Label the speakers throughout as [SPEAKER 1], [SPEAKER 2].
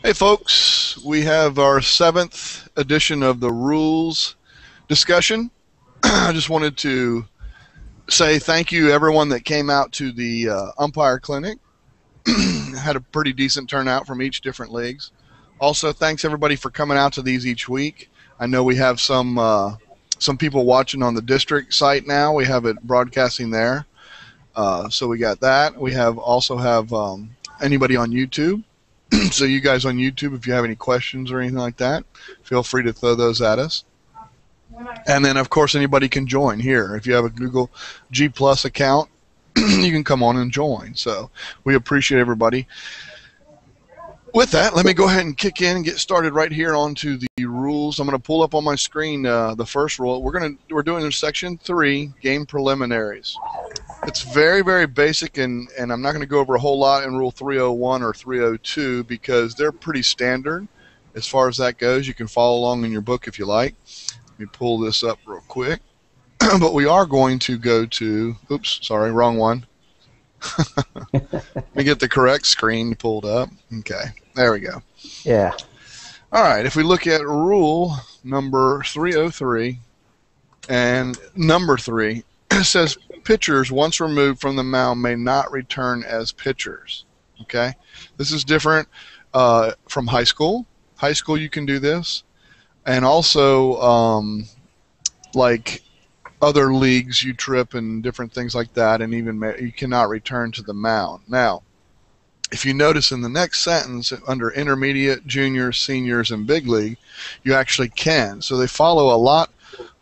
[SPEAKER 1] Hey, folks, we have our seventh edition of the rules discussion. I just wanted to say thank you, everyone that came out to the uh, umpire clinic. Had a pretty decent turnout from each different leagues. Also, thanks everybody for coming out to these each week. I know we have some uh, some people watching on the district site now. We have it broadcasting there, uh, so we got that. We have also have um, anybody on YouTube. so you guys on YouTube, if you have any questions or anything like that, feel free to throw those at us. And then, of course, anybody can join here. If you have a Google G Plus account, you can come on and join. So we appreciate everybody. With that, let me go ahead and kick in and get started right here onto the rules. I'm going to pull up on my screen uh, the first rule. We're going to we're doing section three, game preliminaries. It's very very basic, and and I'm not going to go over a whole lot in rule 301 or 302 because they're pretty standard as far as that goes. You can follow along in your book if you like. Let me pull this up real quick. but we are going to go to. Oops, sorry, wrong one. Let me get the correct screen pulled up. Okay, there we go.
[SPEAKER 2] Yeah.
[SPEAKER 1] All right, if we look at rule number 303 and number 3, it says pitchers once removed from the mound may not return as pitchers. Okay? This is different uh, from high school. High school, you can do this. And also, um, like other leagues you trip and different things like that, and even you cannot return to the mound. Now, if you notice in the next sentence under intermediate, juniors, seniors, and big league, you actually can. So they follow a lot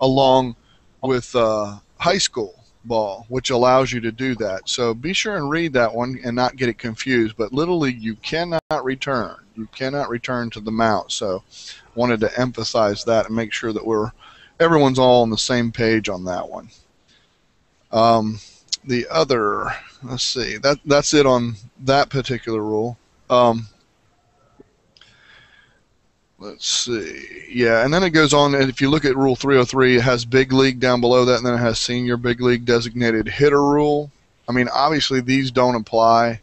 [SPEAKER 1] along with uh, high school ball, which allows you to do that. So be sure and read that one and not get it confused. But little league, you cannot return. You cannot return to the mount. So wanted to emphasize that and make sure that we're everyone's all on the same page on that one. Um, the other, let's see, that that's it on that particular rule. Um, let's see, yeah, and then it goes on. And if you look at Rule 303, it has big league down below that, and then it has senior big league designated hitter rule. I mean, obviously these don't apply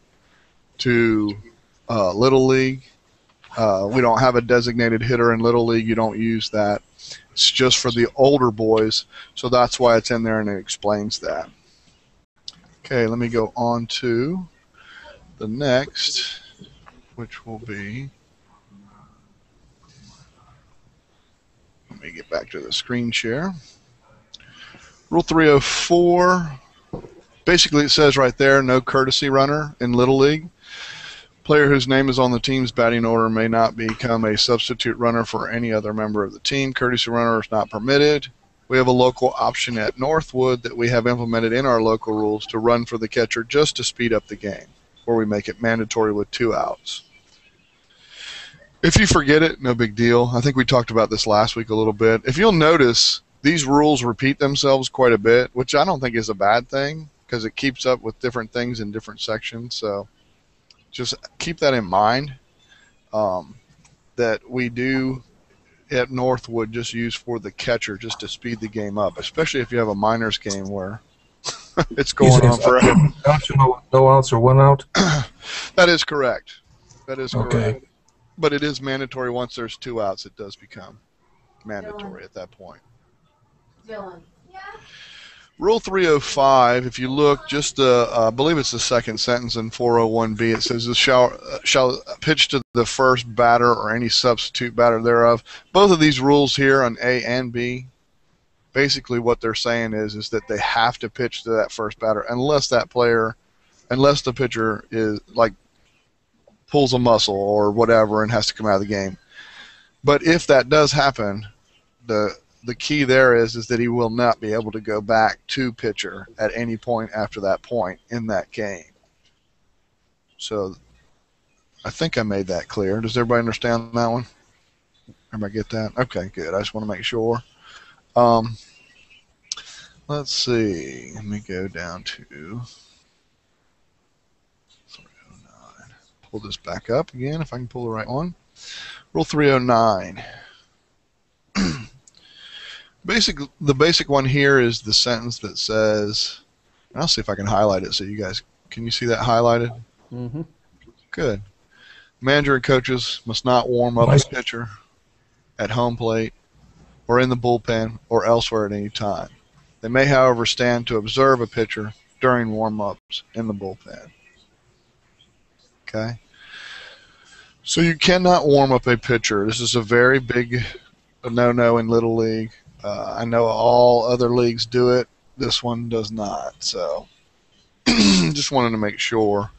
[SPEAKER 1] to uh, little league. Uh, we don't have a designated hitter in little league. You don't use that. It's just for the older boys, so that's why it's in there and it explains that. Okay, let me go on to the next, which will be. Me get back to the screen share. Rule 304. Basically, it says right there no courtesy runner in Little League. Player whose name is on the team's batting order may not become a substitute runner for any other member of the team. Courtesy runner is not permitted. We have a local option at Northwood that we have implemented in our local rules to run for the catcher just to speed up the game, where we make it mandatory with two outs. If you forget it, no big deal. I think we talked about this last week a little bit. If you'll notice, these rules repeat themselves quite a bit, which I don't think is a bad thing because it keeps up with different things in different sections. So just keep that in mind. Um, that we do at Northwood just use for the catcher just to speed the game up, especially if you have a minors game where it's going on forever.
[SPEAKER 3] No, no outs or one out.
[SPEAKER 1] that is correct. That is
[SPEAKER 3] Okay.
[SPEAKER 1] correct. But it is mandatory once there's two outs. It does become mandatory at that point.
[SPEAKER 4] Dylan.
[SPEAKER 1] Rule 305, if you look, just uh, uh, I believe it's the second sentence in 401B, it says, shall, uh, shall pitch to the first batter or any substitute batter thereof. Both of these rules here on A and B, basically what they're saying is, is that they have to pitch to that first batter unless that player, unless the pitcher is like pulls a muscle or whatever and has to come out of the game. But if that does happen, the the key there is is that he will not be able to go back to pitcher at any point after that point in that game. So I think I made that clear. Does everybody understand that one? Everybody get that? Okay, good. I just want to make sure. Um, let's see. Let me go down to Pull this back up again if I can pull the right one. Rule 309 basic the basic one here is the sentence that says I'll see if I can highlight it so you guys can you see that highlighted?
[SPEAKER 2] Mm-hmm.
[SPEAKER 1] Good. Manager and coaches must not warm up
[SPEAKER 3] Nice.
[SPEAKER 1] the pitcher at home plate or in the bullpen or elsewhere at any time. They may, however, stand to observe a pitcher during warm ups in the bullpen. Okay? So you cannot warm up a pitcher. This is a very big no no in Little League. Uh, I know all other leagues do it. This one does not. So just wanted to make sure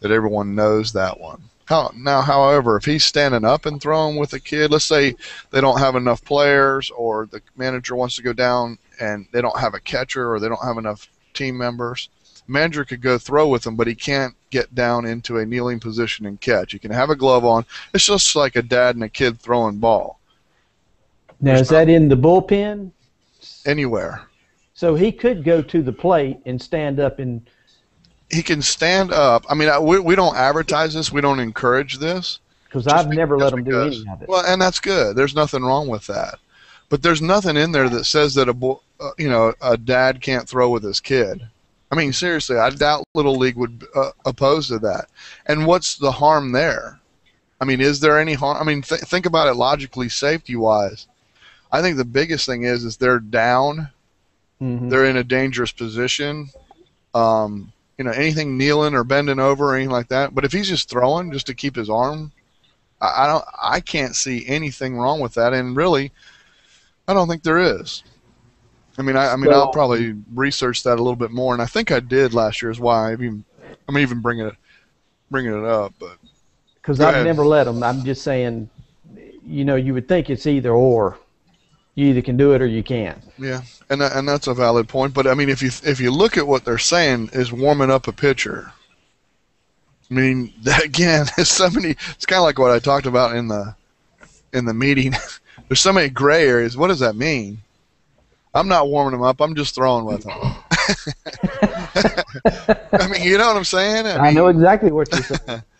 [SPEAKER 1] that everyone knows that one. How, now, however, if he's standing up and throwing with a kid, let's say they don't have enough players, or the manager wants to go down and they don't have a catcher, or they don't have enough team members, manager could go throw with him, but he can't get down into a kneeling position and catch. He can have a glove on. It's just like a dad and a kid throwing ball
[SPEAKER 2] Now,
[SPEAKER 1] There's
[SPEAKER 2] is that in the bullpen?
[SPEAKER 1] anywhere.
[SPEAKER 2] So he could go to the plate and stand up and
[SPEAKER 1] He can stand up. I mean, I, we, we don't advertise this. We don't encourage this.
[SPEAKER 2] because I've never let him do
[SPEAKER 1] because-
[SPEAKER 2] any of it.
[SPEAKER 1] Well, and that's good. There's nothing wrong with that. But there's nothing in there that says that a bo- uh, you know a dad can't throw with his kid. I mean, seriously, I doubt Little League would uh, oppose to that. And what's the harm there? I mean, is there any harm? I mean, th- think about it logically, safety wise. I think the biggest thing is is they're down,
[SPEAKER 2] Mhm.
[SPEAKER 1] they're in a dangerous position. Um, you know, anything kneeling or bending over or anything like that. But if he's just throwing just to keep his arm, I, I don't, I can't see anything wrong with that. And really, I don't think there is. I mean, I, I mean, I'll probably research that a little bit more, and I think I did last year. Is why I even, I'm even bringing it, bringing it up. But
[SPEAKER 2] Because I've
[SPEAKER 1] ahead.
[SPEAKER 2] never let them. I'm just saying, you know, you would think it's either or. You either can do it or you can't.
[SPEAKER 1] Yeah, and that, and that's a valid point. But I mean, if you if you look at what they're saying is warming up a pitcher. I mean, that, again, there's so many. It's kind of like what I talked about in the in the meeting. there's so many gray areas. What does that mean? I'm not warming them up. I'm just throwing with them. I mean, you know what I'm saying?
[SPEAKER 2] I, know exactly what you're saying.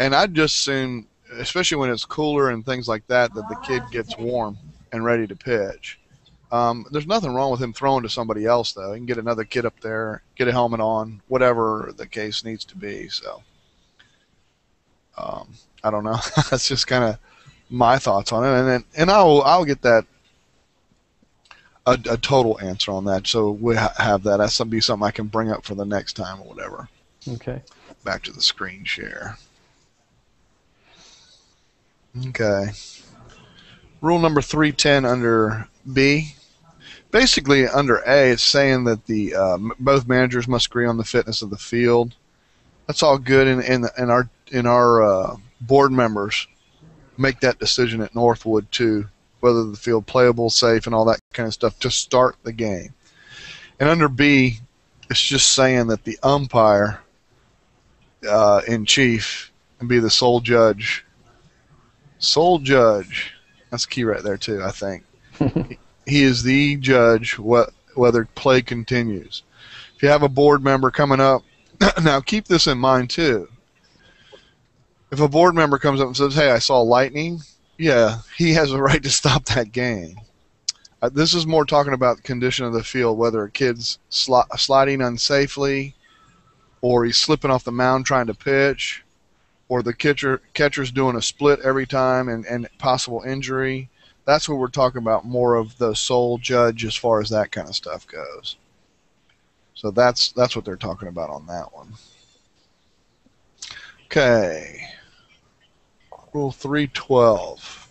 [SPEAKER 1] And I'd just soon, especially when it's cooler and things like that, that the kid gets warm and ready to pitch. Um, there's nothing wrong with him throwing to somebody else, though. He can get another kid up there, get a helmet on, whatever the case needs to be. So, um, I don't know. That's just kind of my thoughts on it, and then, and I'll I'll get that a, a total answer on that. So we ha- have that. That's some be something I can bring up for the next time or whatever
[SPEAKER 2] Okay.
[SPEAKER 1] back to the screen share. Okay. Rule number 310 under B. Basically, under A, it's saying that the uh, m- both managers must agree on the fitness of the field. That's all good, and in, in, in our in our uh, board members make that decision at Northwood too, whether the field playable, safe, and all that kind of stuff to start the game. And under B, it's just saying that the umpire uh, in chief and be the sole judge. Sole judge. That's key right there too. I think he is the judge what whether play continues. If you have a board member coming up, now keep this in mind too. If a board member comes up and says, "Hey, I saw lightning," yeah, he has a right to stop that game. Uh, this is more talking about the condition of the field, whether a kid's sli- sliding unsafely, or he's slipping off the mound trying to pitch, or the catcher catcher's doing a split every time and, and possible injury. That's what we're talking about more of the sole judge as far as that kind of stuff goes. So that's that's what they're talking about on that one. Okay. Rule 312.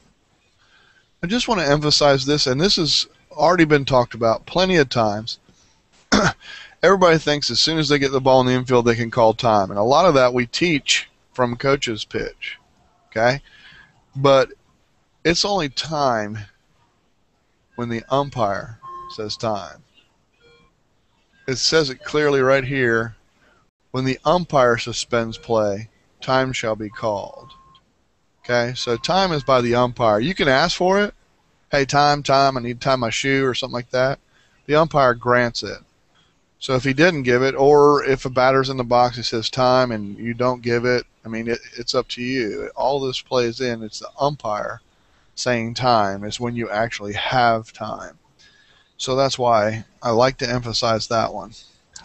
[SPEAKER 1] I just want to emphasize this, and this has already been talked about plenty of times. Everybody thinks as soon as they get the ball in the infield, they can call time. And a lot of that we teach from coaches' pitch. Okay? But it's only time when the umpire says time. It says it clearly right here. When the umpire suspends play, time shall be called. Okay, so time is by the umpire. You can ask for it. Hey, time, time, I need to tie my shoe or something like that. The umpire grants it. So if he didn't give it, or if a batter's in the box, he says time, and you don't give it, I mean, it, it's up to you. All this plays in. It's the umpire saying time is when you actually have time. So that's why I like to emphasize that one.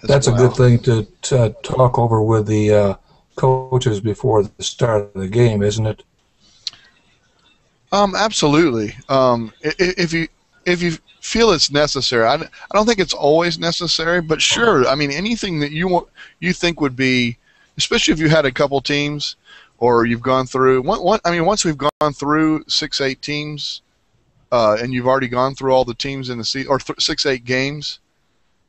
[SPEAKER 3] That's a good thing to, to talk over with the uh, coaches before the start of the game, isn't it?
[SPEAKER 1] Um, absolutely. Um, if you if you feel it's necessary, I, I don't think it's always necessary, but sure. I mean, anything that you want you think would be, especially if you had a couple teams, or you've gone through one. one I mean, once we've gone through six eight teams, uh, and you've already gone through all the teams in the season, or th- six eight games,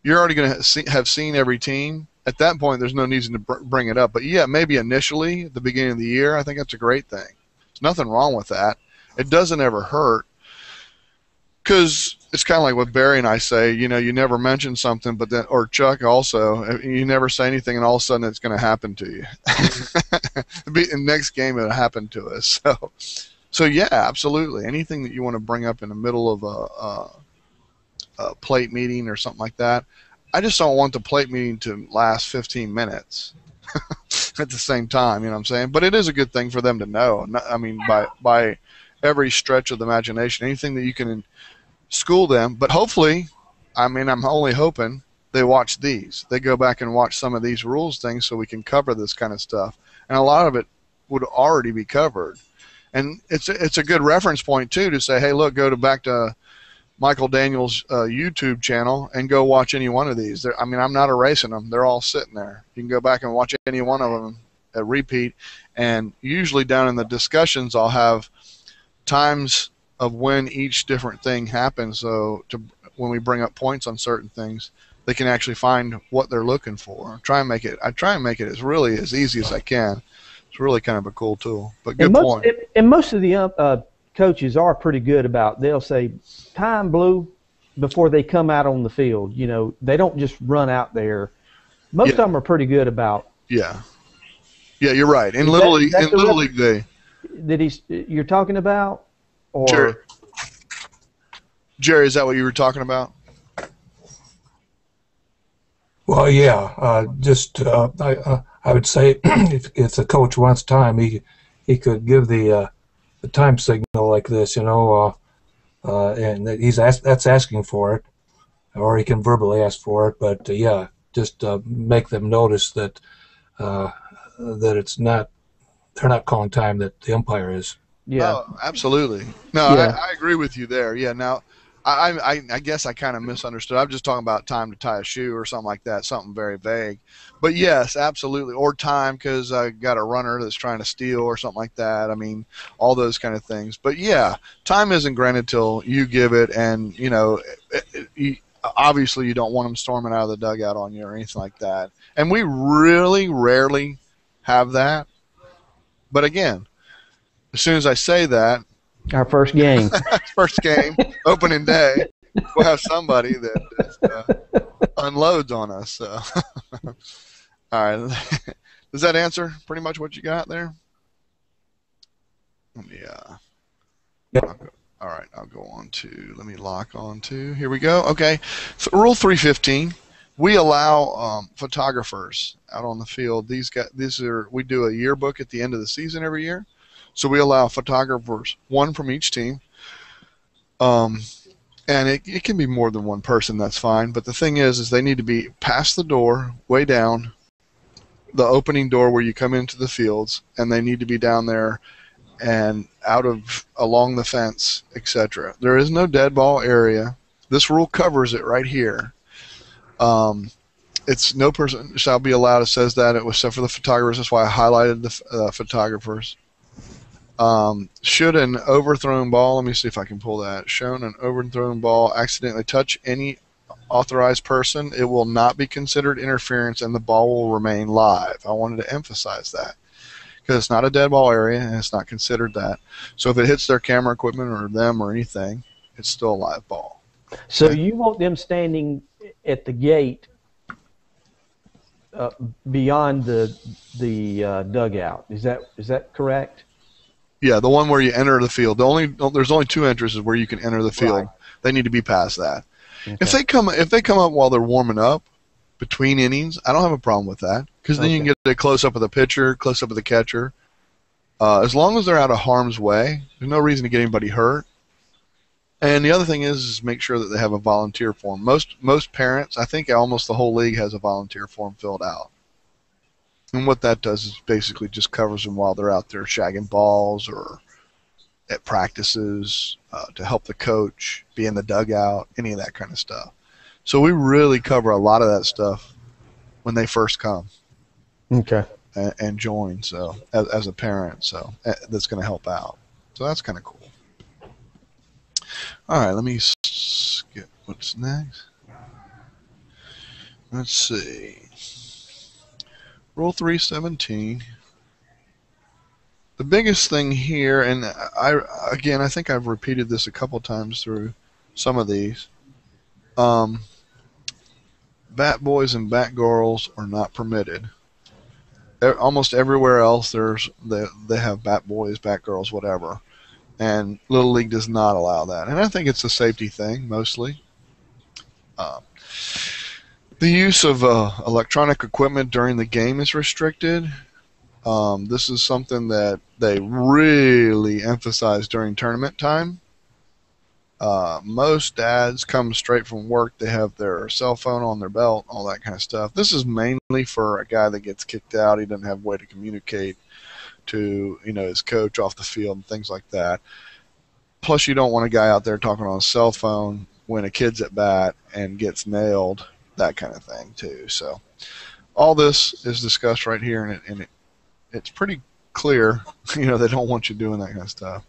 [SPEAKER 1] you're already going to have seen every team. At that point, there's no need to br- bring it up. But yeah, maybe initially at the beginning of the year, I think that's a great thing. There's nothing wrong with that. It doesn't ever hurt because it's kind of like what Barry and I say. You know, you never mention something, but then, or Chuck also, you never say anything, and all of a sudden it's going to happen to you. The next game it'll happen to us. So, so yeah, absolutely. Anything that you want to bring up in the middle of a, a, a plate meeting or something like that. I just don't want the plate meeting to last 15 minutes at the same time. You know what I'm saying? But it is a good thing for them to know. I mean, by by every stretch of the imagination, anything that you can school them. But hopefully, I mean, I'm only hoping they watch these. They go back and watch some of these rules things so we can cover this kind of stuff. And a lot of it would already be covered. And it's a, it's a good reference point too to say, hey, look, go to back to Michael Daniels' uh, YouTube channel and go watch any one of these. They're, I mean, I'm not erasing them; they're all sitting there. You can go back and watch any one of them at repeat. And usually down in the discussions, I'll have times of when each different thing happens. So to when we bring up points on certain things, they can actually find what they're looking for. Try and make it. I try and make it as really as easy as I can. It's really kind of a cool tool. But good
[SPEAKER 2] and most,
[SPEAKER 1] point.
[SPEAKER 2] and- most of the uh, uh, coaches are pretty good about. They'll say time blue before they come out on the field. You know, they don't just run out there. Most
[SPEAKER 1] Yeah.
[SPEAKER 2] of them are pretty good about
[SPEAKER 1] Yeah. Yeah, you're right. In
[SPEAKER 2] Is
[SPEAKER 1] little league, in little league, they
[SPEAKER 2] that he's you're talking about. Or
[SPEAKER 1] Jerry. Jerry, is that what you were talking about?
[SPEAKER 3] Well, yeah. Uh, just uh, I uh, I would say if if the coach wants time, he he could give the uh, the time signal like this, you know, uh, uh, and that he's ask, that's asking for it, or he can verbally ask for it. But uh, yeah, just uh, make them notice that uh, that it's not they're not calling time that the umpire is.
[SPEAKER 2] yeah,
[SPEAKER 1] Oh, absolutely. No,
[SPEAKER 2] Yeah.
[SPEAKER 1] I, I agree with you there. Yeah. Now, I, I, I- I guess I kind of misunderstood. I'm just talking about time to tie a shoe or something like that, something very vague. But yes, absolutely. Or time because I got a runner that's trying to steal or something like that. I mean, all those kind of things. But yeah, time isn't granted till you give it, and you know, it, it, you, obviously you don't want them storming out of the dugout on you or anything like that. And we really rarely have that. But again, as soon as I say that,
[SPEAKER 2] our first game.
[SPEAKER 1] first game, opening day, we'll have somebody that uh, unloads on us. So, all right, does that answer pretty much what you got there? Let me. Uh,
[SPEAKER 3] Yep.
[SPEAKER 1] All right, I'll go on to. Let me lock on to. Here we go. Okay, so Rule three fifteen. We allow um, photographers out on the field. These guys, these are we do a yearbook at the end of the season every year. So we allow photographers, one from each team. Um, and it, it can be more than one person. That's fine. But the thing is, is they need to be past the door, way down, the opening door where you come into the fields, and they need to be down there and out of along the fence, etc. There is no dead ball area. This rule covers it right here. Um, it's no person shall be allowed. It says that it was set for the photographers. That's why I highlighted the uh, photographers. Um, should an overthrown ball, let me see if I can pull that. Shown an overthrown ball accidentally touch any authorized person, it will not be considered interference and the ball will remain live. I wanted to emphasize that because it's not a dead ball area and it's not considered that. So if it hits their camera equipment or them or anything, it's still a live ball.
[SPEAKER 2] So you want them standing at the gate uh, beyond the the uh, dugout? Is that is that correct?
[SPEAKER 1] Yeah, the one where you enter the field. The only there's only two entrances where you can enter the field.
[SPEAKER 2] Right.
[SPEAKER 1] They need to be past that. If they come if they come up while they're warming up between innings, I don't have a problem with that because then you can get a close up of the pitcher, close up of the catcher. Uh, as long as they're out of harm's way, there's no reason to get anybody hurt. And the other thing is, is make sure that they have a volunteer form. Most most parents, I think almost the whole league has a volunteer form filled out. And what that does is basically just covers them while they're out there shagging balls or at practices uh, to help the coach, be in the dugout, any of that kind of stuff. So we really cover a lot of that stuff when they first come
[SPEAKER 2] Okay.
[SPEAKER 1] and, and join. So as, as a parent, so uh, that's going to help out. So that's kind of cool. All right, let me skip. What's next? Let's see. Rule 317. The biggest thing here, and I again, I think I've repeated this a couple times through some of these. Um, bat boys and bat girls are not permitted. E- Almost everywhere else, there's they they have bat boys, bat girls, whatever, and Little League does not allow that. And I think it's a safety thing mostly. Um, the use of uh, electronic equipment during the game is restricted. Um, this is something that they really emphasize during tournament time. Uh, most dads come straight from work. They have their cell phone on their belt, all that kind of stuff. This is mainly for a guy that gets kicked out. He doesn't have a way to communicate to you know his coach off the field and things like that. Plus, you don't want a guy out there talking on a cell phone when a kid's at bat and gets nailed, that kind of thing too. So, all this is discussed right here, and it, and it it's pretty clear. You know, they don't want you doing that kind of stuff.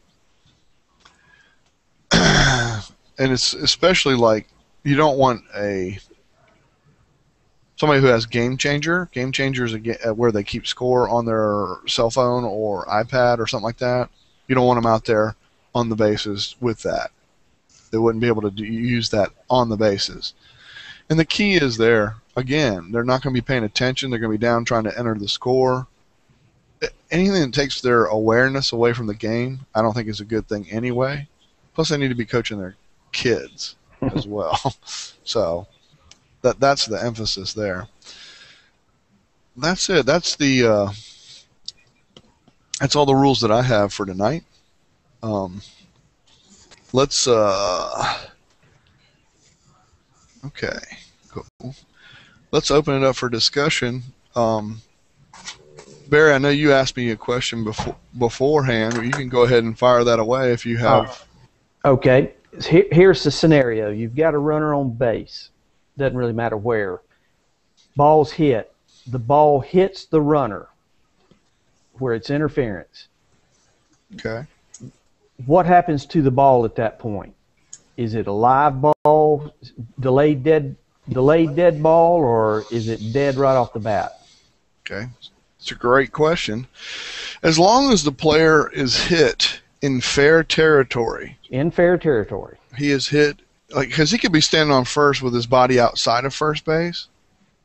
[SPEAKER 1] and it's especially like you don't want a somebody who has game changer. Game changer is a, uh, where they keep score on their cell phone or iPad or something like that. You don't want them out there on the bases with that. They wouldn't be able to do, use that on the bases. And the key is there. Again, they're not going to be paying attention. They're going to be down trying to enter the score. Anything that takes their awareness away from the game, I don't think is a good thing anyway. Plus, they need to be coaching their kids as well. so that that's the emphasis there. That's it. That's the uh, that's all the rules that I have for tonight. Um, let's uh, okay, cool. Let's open it up for discussion. Um, Barry, I know you asked me a question before beforehand. but You can go ahead and fire that away if you have.
[SPEAKER 2] Okay. Here, here's the scenario. You've got a runner on base. Doesn't really matter where. Ball's hit. The ball hits the runner where it's interference.
[SPEAKER 1] Okay.
[SPEAKER 2] What happens to the ball at that point? Is it a live ball, delayed dead, delayed dead ball, or is it dead right off the bat?
[SPEAKER 1] Okay. It's a great question. As long as the player is hit in fair territory,
[SPEAKER 2] In fair territory.
[SPEAKER 1] he is hit like because he could be standing on first with his body outside of first base,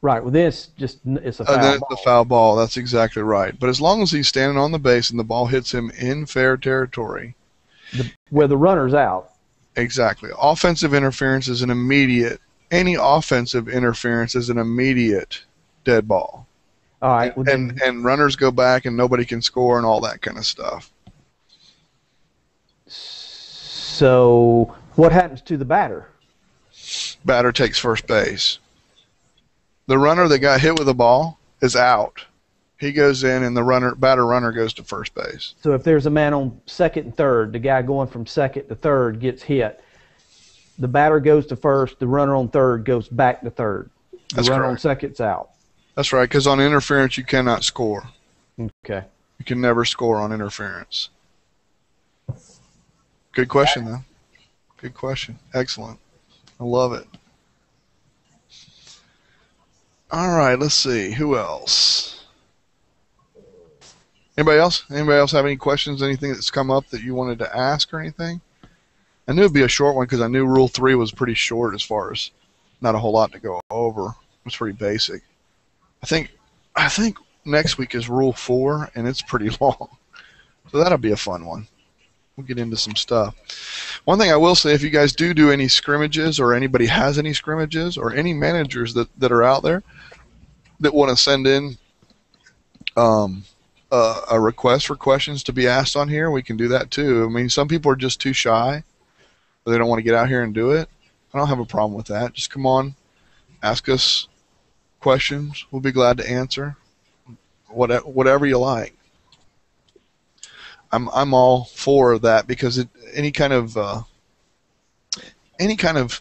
[SPEAKER 2] Right. Well, this just it's a oh, foul
[SPEAKER 1] and then it's
[SPEAKER 2] ball.
[SPEAKER 1] the foul ball. That's exactly right. But as long as he's standing on the base and the ball hits him in fair territory,
[SPEAKER 2] where the runner's out.
[SPEAKER 1] exactly. Offensive interference is an immediate. Any offensive interference is an immediate dead ball,
[SPEAKER 2] All right. Well, then,
[SPEAKER 1] and and runners go back and nobody can score and all that kind of stuff.
[SPEAKER 2] so what happens to the batter?
[SPEAKER 1] Batter takes first base. The runner that got hit with the ball is out. He goes in, and the runner batter runner goes to first base.
[SPEAKER 2] So if there's a man on second and third, the guy going from second to third gets hit. The batter goes to first. The runner on third goes back to third. The
[SPEAKER 1] That's
[SPEAKER 2] runner on second's out.
[SPEAKER 1] That's right, because on interference you cannot score.
[SPEAKER 2] Okay.
[SPEAKER 1] You can never score on interference. Good question, though. Good question. Excellent. I love it. All right, let's see. Who else? Anybody else? Anybody else have any questions? Anything that's come up that you wanted to ask or anything? I knew it'd be a short one because I knew Rule Three was pretty short as far as not a whole lot to go over. It's pretty basic. I think I think next week is Rule Four, and it's pretty long, so that'll be a fun one. We'll get into some stuff. One thing I will say, if you guys do do any scrimmages, or anybody has any scrimmages, or any managers that that are out there that want to send in um, a, a request for questions to be asked on here, we can do that too. I mean, some people are just too shy; they don't want to get out here and do it. I don't have a problem with that. Just come on, ask us questions. We'll be glad to answer. whatever, whatever you like. I'm I'm all for that because it, any kind of uh, any kind of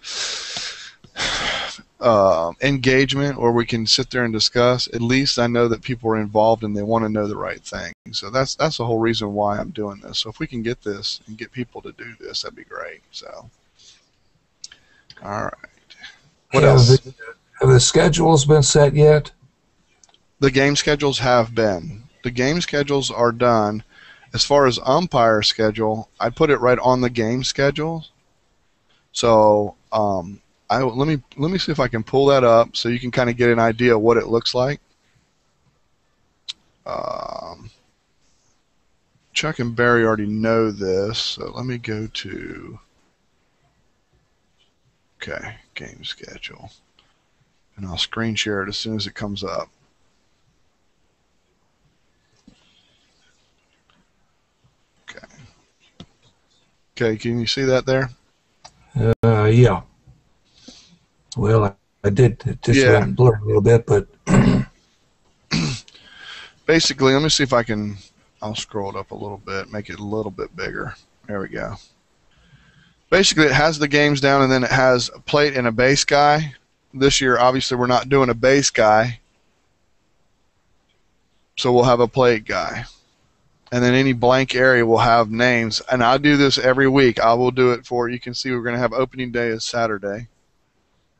[SPEAKER 1] uh, engagement or we can sit there and discuss. At least I know that people are involved and they want to know the right thing. So that's that's the whole reason why I'm doing this. So if we can get this and get people to do this, that'd be great. So, all right. What
[SPEAKER 3] have
[SPEAKER 1] else?
[SPEAKER 3] The, have the schedules been set yet?
[SPEAKER 1] The game schedules have been. The game schedules are done. As far as umpire schedule, I put it right on the game schedule. So um, I let me let me see if I can pull that up so you can kind of get an idea of what it looks like. Um, Chuck and Barry already know this, so let me go to okay game schedule, and I'll screen share it as soon as it comes up. Okay, can you see that there?
[SPEAKER 3] Uh, yeah. Well, I, I did. It just
[SPEAKER 1] Yeah.
[SPEAKER 3] went blurred a little bit, but
[SPEAKER 1] basically, let me see if I can. I'll scroll it up a little bit, make it a little bit bigger. There we go. Basically, it has the games down, and then it has a plate and a base guy. This year, obviously, we're not doing a base guy, so we'll have a plate guy. And then any blank area will have names. And I do this every week. I will do it for you can see we're going to have opening day is Saturday.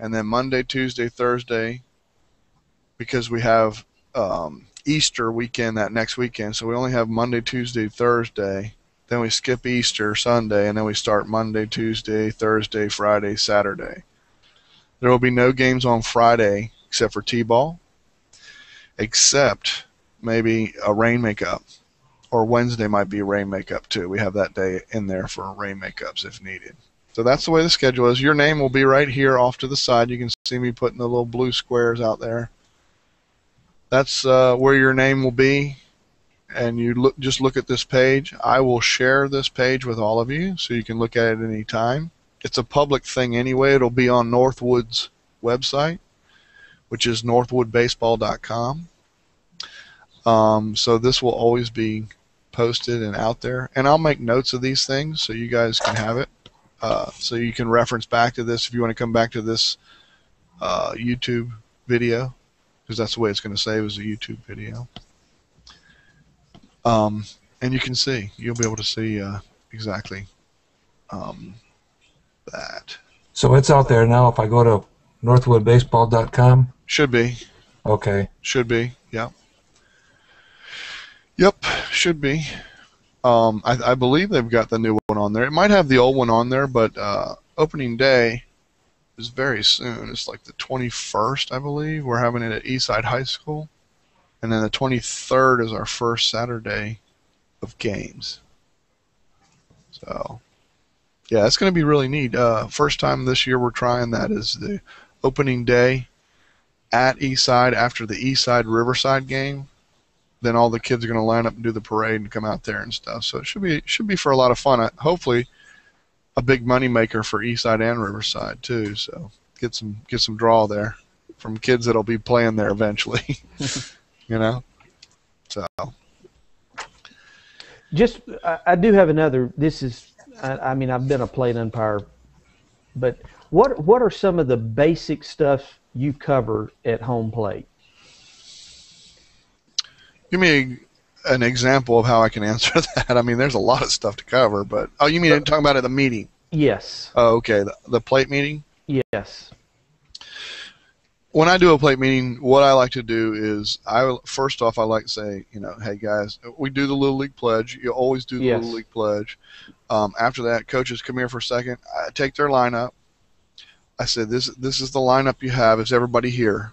[SPEAKER 1] And then Monday, Tuesday, Thursday, because we have um, Easter weekend that next weekend. So we only have Monday, Tuesday, Thursday. Then we skip Easter Sunday, and then we start Monday, Tuesday, Thursday, Friday, Saturday. There will be no games on Friday except for T-ball, except maybe a rain makeup, or Wednesday might be rain makeup too. We have that day in there for rain makeups if needed. So that's the way the schedule is. Your name will be right here off to the side. You can see me putting the little blue squares out there that's uh, where your name will be and you look just look at this page i will share this page with all of you so you can look at it any time it's a public thing anyway it'll be on northwood's website which is northwoodbaseball.com um, so this will always be posted and out there and i'll make notes of these things so you guys can have it uh, so you can reference back to this if you want to come back to this uh, youtube video because that's the way it's going to save as a YouTube video. Um, and you can see, you'll be able to see uh, exactly um, that.
[SPEAKER 3] so it's out there now. If I go to northwoodbaseball.com,
[SPEAKER 1] Should be,
[SPEAKER 3] okay.
[SPEAKER 1] should be, yep. Yep, should be. Um, I, I believe they've got the new one on there. It might have the old one on there, but uh, opening day is very soon. It's like the 21st, I believe. We're having it at Eastside High School. And then the 23rd is our first Saturday of games. So, yeah, it's going to be really neat. Uh, first time this year we're trying that is the opening day at Eastside after the Eastside Riverside game. Then all the kids are going to line up and do the parade and come out there and stuff. So it should be should be for a lot of fun. I- Hopefully, a big money maker for Eastside and Riverside too. So get some get some draw there from kids that'll be playing there eventually. you know. So
[SPEAKER 2] Just, I, I do have another. This is, I, I mean, I've been a plate umpire, but what what are some of the basic stuff you cover at home plate?
[SPEAKER 1] Give me a, an example of how I can answer that. I mean, there's a lot of stuff to cover, but oh, you mean talking about at the meeting?
[SPEAKER 2] Yes.
[SPEAKER 1] Oh, okay, the, the plate meeting.
[SPEAKER 2] Yes.
[SPEAKER 1] when I do a plate meeting, what I like to do is I first off I like to say, you know, hey guys, we do the little league pledge. You always do the
[SPEAKER 2] Yes.
[SPEAKER 1] little league pledge. Um, after that, coaches come here for a second. I take their lineup. I said, this this is the lineup you have. Is everybody here?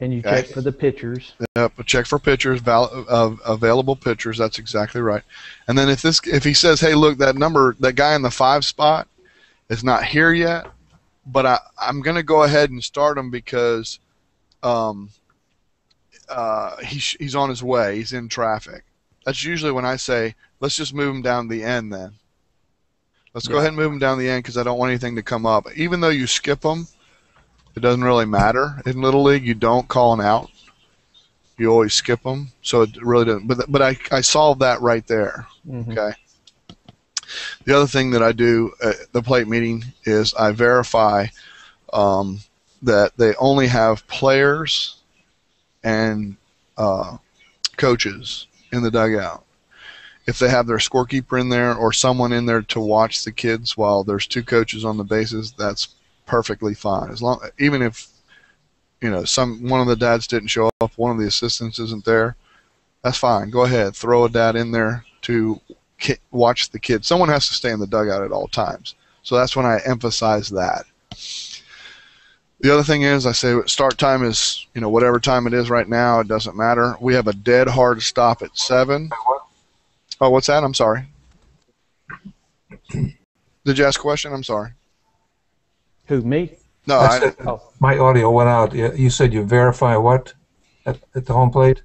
[SPEAKER 2] And you
[SPEAKER 1] Okay.
[SPEAKER 2] check for the pictures.
[SPEAKER 1] Yep. Check for pitchers, val- uh, available pitchers. That's exactly right. And then if this if he says, hey, look, that number, that guy in the five spot is not here yet, but I I'm gonna go ahead and start him because um uh he's he's on his way. He's in traffic. That's usually when I say, let's just move him down the end then. Let's go ahead and move him down the end because I don't want anything to come up. Even though you skip them, it doesn't really matter. In Little League, you don't call an out You always skip them, so it really doesn't. But but I I solved that right there.
[SPEAKER 2] Mhm.
[SPEAKER 1] Okay. The other thing that I do at the plate meeting is I verify um, that they only have players and uh, coaches in the dugout. If they have their scorekeeper in there or someone in there to watch the kids while there's two coaches on the bases, that's perfectly fine. As long, even if you know some one of the dads didn't show up, one of the assistants isn't there, that's fine. Go ahead, throw a dad in there to ki- watch the kids. Someone has to stay in the dugout at all times. So that's when I emphasize that. The other thing is, I say start time is you know whatever time it is right now. It doesn't matter. We have a dead hard stop at seven. Oh, what's that? I'm sorry. Did you ask a question? I'm sorry.
[SPEAKER 2] Who me?
[SPEAKER 1] No,
[SPEAKER 3] That's
[SPEAKER 1] I,
[SPEAKER 3] it.
[SPEAKER 2] Oh.
[SPEAKER 3] My audio went out. You you said you verify what at, at the home plate?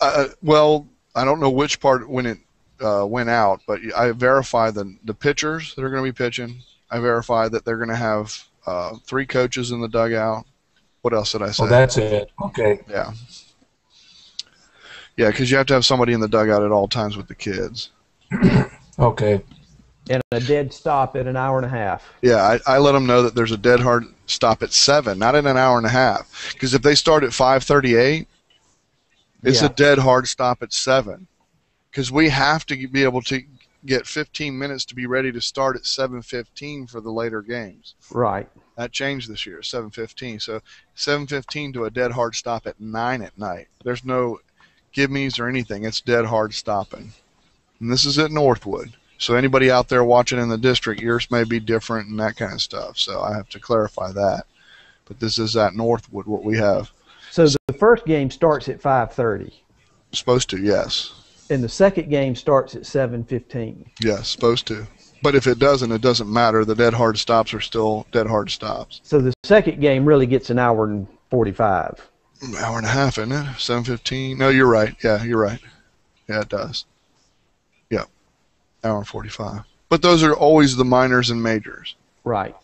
[SPEAKER 1] uh, well, I don't know which part when it uh, went out, but I verify the the pitchers that are going to be pitching. I verify that they're going to have uh, three coaches in the dugout. What else did I say?
[SPEAKER 3] Oh, that's it. Okay.
[SPEAKER 1] Yeah. Yeah, because you have to have somebody in the dugout at all times with the kids.
[SPEAKER 3] Okay.
[SPEAKER 2] And a dead stop at an hour and a half.
[SPEAKER 1] Yeah, I, I let them know that there's a dead hard stop at seven, not in an hour and a half. Because if they start at five thirty-eight, it's
[SPEAKER 2] Yeah.
[SPEAKER 1] a dead hard stop at seven. Because we have to be able to get 15 minutes to be ready to start at 7:15 for the later games.
[SPEAKER 2] Right.
[SPEAKER 1] That changed this year, 7:15. So 7:15 to a dead hard stop at nine at night. There's no give me's or anything. It's dead hard stopping. And this is at Northwood. So anybody out there watching in the district, yours may be different and that kind of stuff. So I have to clarify that. But this is at Northwood what we have.
[SPEAKER 2] So the first game starts at 5:30,
[SPEAKER 1] Supposed to, yes.
[SPEAKER 2] and the second game starts at 7:15.
[SPEAKER 1] Yes, supposed to. But if it doesn't, it doesn't matter. The dead hard stops are still dead hard stops.
[SPEAKER 2] So the second game really gets an hour and 45.
[SPEAKER 1] hour and a half, isn't it? Seven fifteen. No, you're right. Yeah, you're right. Yeah, it does. Hour and forty-five. But those are always the minors and majors.
[SPEAKER 2] Right.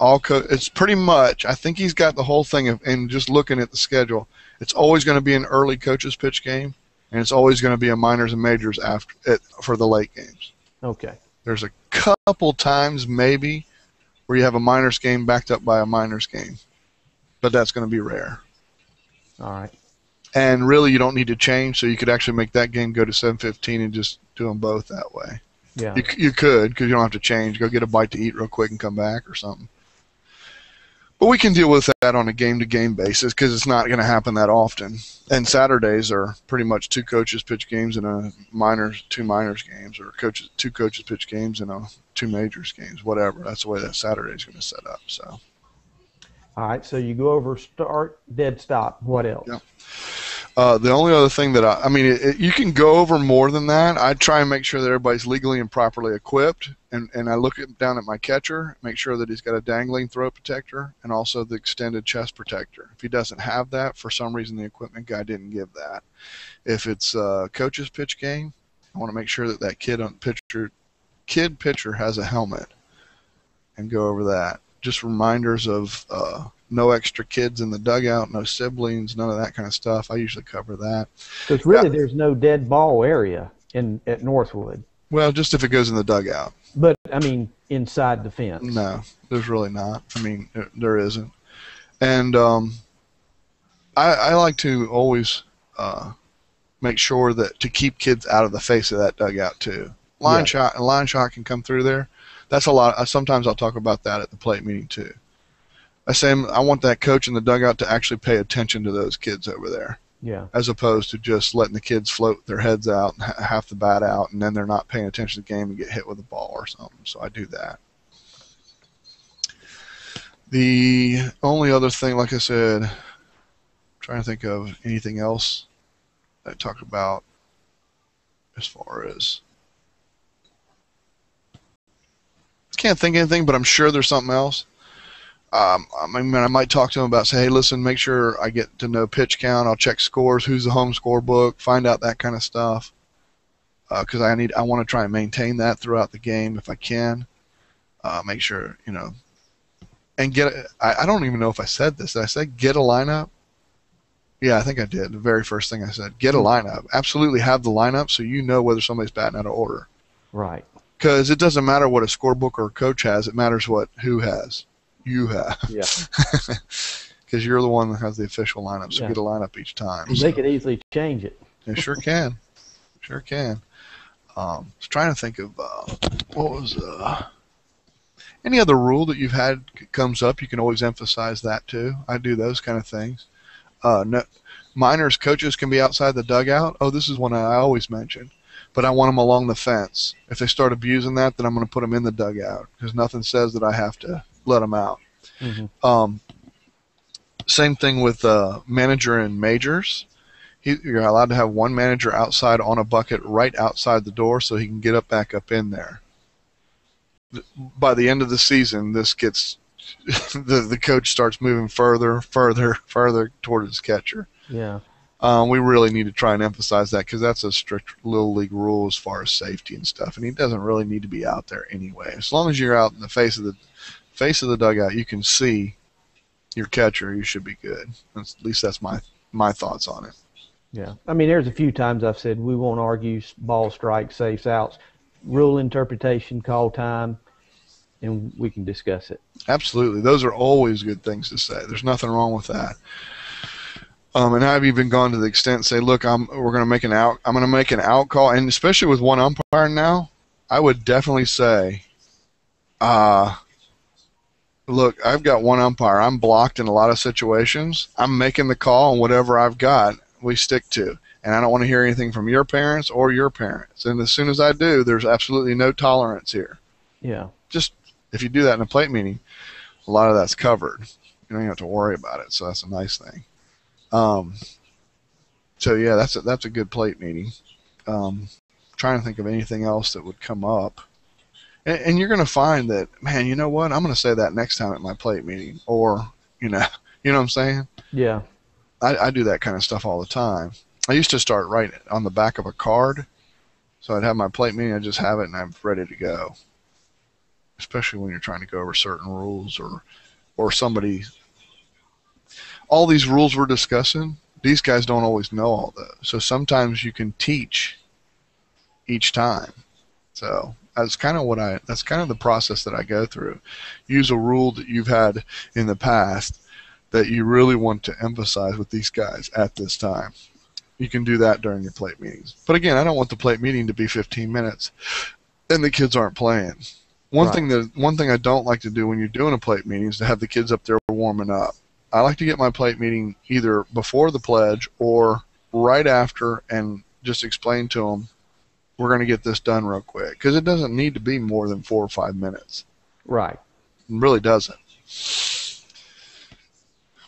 [SPEAKER 1] All co- it's pretty much. I think he's got the whole thing of, and just looking at the schedule, it's always going to be an early coaches pitch game, and it's always going to be a minors and majors after it for the late games.
[SPEAKER 2] Okay.
[SPEAKER 1] There's a couple times maybe where you have a minors game backed up by a minors game, but that's going to be rare.
[SPEAKER 2] All right.
[SPEAKER 1] And really you don't need to change so you could actually make that game go to 715 and just do them both that way.
[SPEAKER 2] Yeah.
[SPEAKER 1] you, you could because you don't have to change. Go get a bite to eat real quick and come back or something. But we can deal with that on a game to game basis because it's not going to happen that often. And saturdays are pretty much two coaches pitch games and a minors two minors games or coaches two coaches pitch games and a two majors games whatever. That's the way that saturday's going to set up so
[SPEAKER 2] All right. So you go over start, dead stop. What else?
[SPEAKER 1] Yeah. Uh, the only other thing that I, I mean, it, it, you can go over more than that. I try and make sure that everybody's legally and properly equipped, and, and I look at, down at my catcher, make sure that he's got a dangling throat protector and also the extended chest protector. If he doesn't have that, for some reason the equipment guy didn't give that. If it's a coach's pitch game, I want to make sure that that kid on pitcher, kid pitcher has a helmet, and go over that. Just reminders of uh, no extra kids in the dugout, no siblings, none of that kind of stuff. I usually cover that.
[SPEAKER 2] Because really, there's no dead ball area in at Northwood.
[SPEAKER 1] Well, just if it goes in the dugout.
[SPEAKER 2] But I mean, inside the fence.
[SPEAKER 1] No, there's really not. I mean, there- isn't. And um, I, I like to always uh, make sure that to keep kids out of the face of that dugout too. Line
[SPEAKER 2] Yeah.
[SPEAKER 1] shot, a line shot can come through there. That's a lot. uh, Sometimes I'll talk about that at the plate meeting too. I say I want that coach in the dugout to actually pay attention to those kids over there.
[SPEAKER 2] Yeah.
[SPEAKER 1] as opposed to just letting the kids float their heads out and half the bat out, and then they're not paying attention to the game and get hit with a ball or something. So I do that. The only other thing, like I said, trying to think of anything else I talked about as far as can't think anything, but I'm sure there's something else. Um, I mean, I might talk to him about, say, hey, listen, make sure I get to know pitch count. I'll check scores, who's the home score book, find out that kind of stuff. Because I need, I want to try and maintain that throughout the game if I can. Uh, make sure, you know, and get. I, I don't even know if I said this. Did I say get a lineup? Yeah, I think I did. The very first thing I said, get a lineup. Absolutely have the lineup so you know whether somebody's batting out of order.
[SPEAKER 2] Right.
[SPEAKER 1] Because it doesn't matter what a scorebook or a coach has. It matters what who has. You have.
[SPEAKER 2] Yeah.
[SPEAKER 1] Because you're the one that has the official lineup. So
[SPEAKER 2] Yeah.
[SPEAKER 1] get a lineup each time.
[SPEAKER 2] They could easily change it.
[SPEAKER 1] They sure can. Sure can. Um, I was trying to think of uh, what was uh, any other rule that you've had comes up. You can always emphasize that too. I do those kind of things. Uh, no, minors coaches can be outside the dugout. Oh, this is one I always mention, but I want them along the fence. If they start abusing that, then I'm going to put them in the dugout because nothing says that I have to let them out.
[SPEAKER 2] hmm
[SPEAKER 1] Um, same thing with uh, manager and majors. He, you're allowed to have one manager outside on a bucket right outside the door so he can get up back up in there. By the end of the season, this gets the the coach starts moving further, further, further toward his catcher.
[SPEAKER 2] Yeah.
[SPEAKER 1] Um, we really need to try and emphasize that because that's a strict little league rule as far as safety and stuff, and he doesn't really need to be out there anyway. As long as you're out in the face of the face of the dugout, you can see your catcher. You should be good. That's, at least that's my my thoughts on it.
[SPEAKER 2] Yeah. I mean, there's a few times I've said we won't argue ball strikes, safes, outs, rule interpretation, call time, and we can discuss it.
[SPEAKER 1] Absolutely, those are always good things to say. There's nothing wrong with that. Um, and I've even gone to the extent say, look, I'm we're going to make an out. I'm going to make an out call, and especially with one umpire now, I would definitely say, uh, look, I've got one umpire. I'm blocked in a lot of situations. I'm making the call, and whatever I've got, we stick to. And I don't want to hear anything from your parents or your parents. And as soon as I do, there's absolutely no tolerance here
[SPEAKER 2] Yeah.
[SPEAKER 1] Just if you do that in a plate meeting, a lot of that's covered. You don't even have to worry about it, so that's a nice thing. Um, so yeah, that's a, that's a good plate meeting. Um, trying to think of anything else that would come up, and, and you're going to find that man, you know what? I'm going to say that next time at my plate meeting, or you know, you know what I'm saying?
[SPEAKER 2] Yeah.
[SPEAKER 1] I, I do that kind of stuff all the time. I used to start right on the back of a card, so I'd have my plate meeting. I just have it, and I'm ready to go. Especially when you're trying to go over certain rules, or or somebody. All these rules we're discussing, these guys don't always know all those. So sometimes you can teach each time. So that's kind of what I. That's kind of the process that I go through. Use a rule that you've had in the past that you really want to emphasize with these guys at this time. You can do that during your plate meetings. But again, I don't want the plate meeting to be 15 minutes and the kids aren't playing. One
[SPEAKER 2] Right.
[SPEAKER 1] thing that one thing I don't like to do when you're doing a plate meeting is to have the kids up there warming up. I like to get my plate meeting either before the pledge or right after and just explain to them we're going to get this done real quick because it doesn't need to be more than 4 or 5 minutes.
[SPEAKER 2] Right.
[SPEAKER 1] It really doesn't.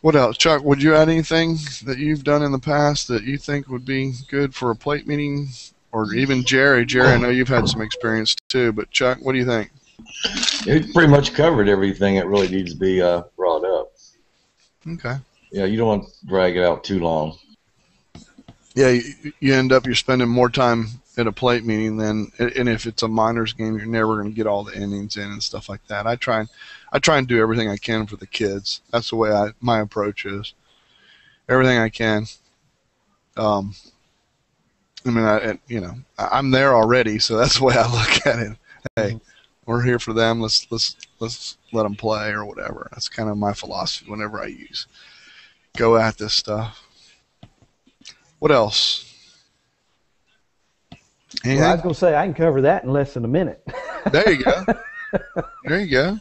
[SPEAKER 1] What else, Chuck? Would you add anything that you've done in the past that you think would be good for a plate meeting, or even Jerry? Jerry, I know you've had some experience too, but Chuck, what do you think?
[SPEAKER 4] It pretty much covered everything that really needs to be uh, brought up.
[SPEAKER 1] Okay.
[SPEAKER 4] Yeah, you don't want to drag it out too long.
[SPEAKER 1] Yeah, you, you end up you're spending more time at a plate meeting than, and if it's a minors game, you're never going to get all the innings in and stuff like that. I try and I try and do everything I can for the kids. That's the way I my approach is. Everything I can. Um, I mean, I, you know, I'm there already, so that's the way I look at it. Hey, we're here for them. Let's let's let's let them play or whatever. That's kind of my philosophy whenever I use go at this stuff. What else?
[SPEAKER 2] Well, I was going to say I can cover that in less than a minute.
[SPEAKER 1] There you go. there you go.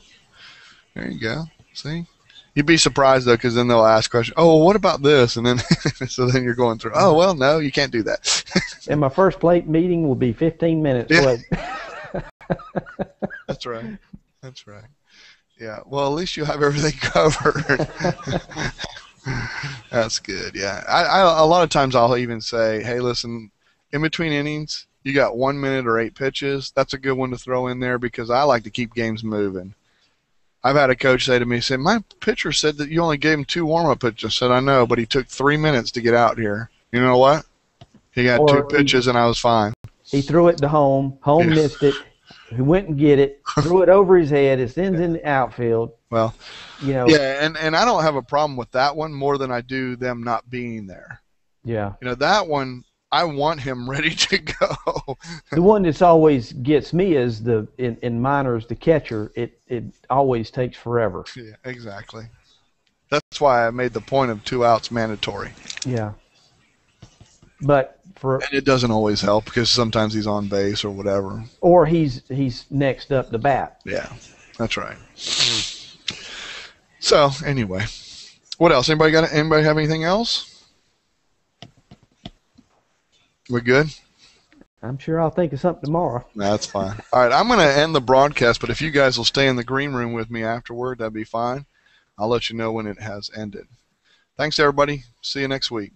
[SPEAKER 1] There you go. See, you'd be surprised though, because then they'll ask questions. Oh, well, what about this? And then so then you're going through. Oh, well, no, you can't do that.
[SPEAKER 2] and my first plate meeting will be 15 minutes.
[SPEAKER 1] Yeah. That's right. That's right. Yeah. Well, at least you have everything covered. That's good. Yeah. I, I a lot of times I'll even say, hey, listen, in between innings, you got one minute or eight pitches. That's a good one to throw in there because I like to keep games moving. I've had a coach say to me, "said My pitcher said that you only gave him two warm-up pitches." I said, "I know, but he took three minutes to get out here. You know what? He got
[SPEAKER 2] Or
[SPEAKER 1] two
[SPEAKER 2] he-
[SPEAKER 1] pitches, and I was fine."
[SPEAKER 2] he threw it to home. Home
[SPEAKER 1] Yeah.
[SPEAKER 2] missed it. He went and get it, threw it over his head. It ends in the outfield.
[SPEAKER 1] Well,
[SPEAKER 2] You know.
[SPEAKER 1] yeah, and and I don't have a problem with that one more than I do them not being there.
[SPEAKER 2] Yeah.
[SPEAKER 1] You know, that one I want him ready to go.
[SPEAKER 2] The one that's always gets me is the in, in minors the catcher. It it always takes forever.
[SPEAKER 1] yeah, exactly. That's why I made the point of two outs mandatory.
[SPEAKER 2] Yeah. But for
[SPEAKER 1] And it doesn't always help because sometimes he's on base or whatever.
[SPEAKER 2] or he's he's next up to bat.
[SPEAKER 1] Yeah, that's right. So anyway, what else? Anybody got? Anybody have anything else? We're good?
[SPEAKER 2] I'm sure I'll think of something tomorrow.
[SPEAKER 1] That's fine. All right, I'm going to end the broadcast, but if you guys will stay in the green room with me afterward, that'd be fine. I'll let you know when it has ended. Thanks, everybody. See you next week.